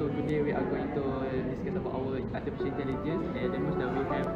so today we are going to discuss about our artificial intelligence and the most that we have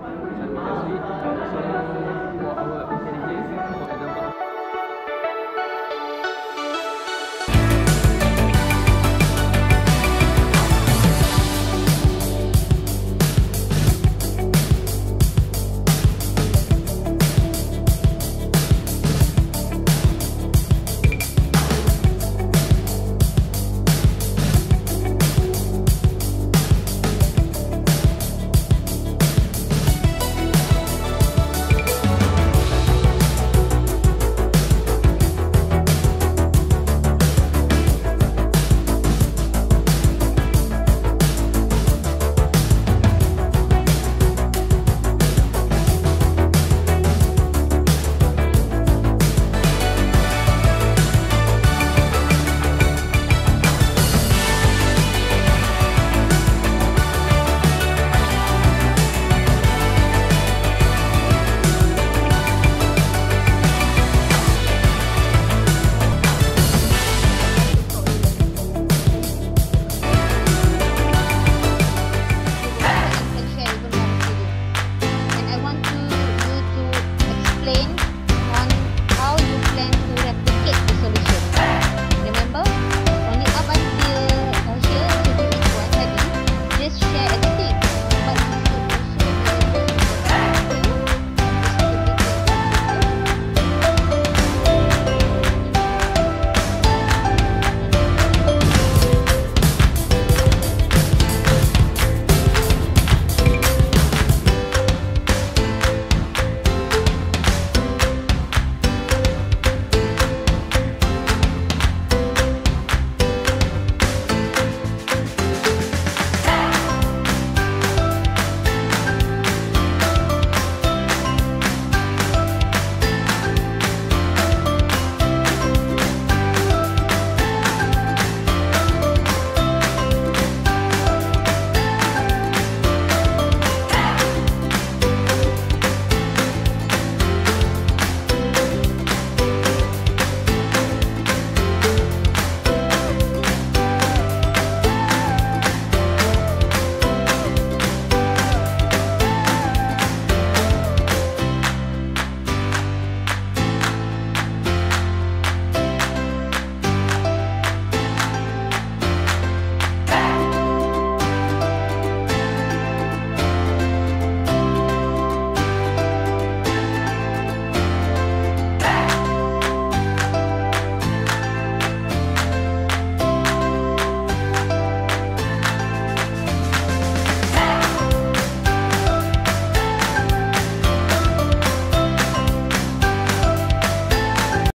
lên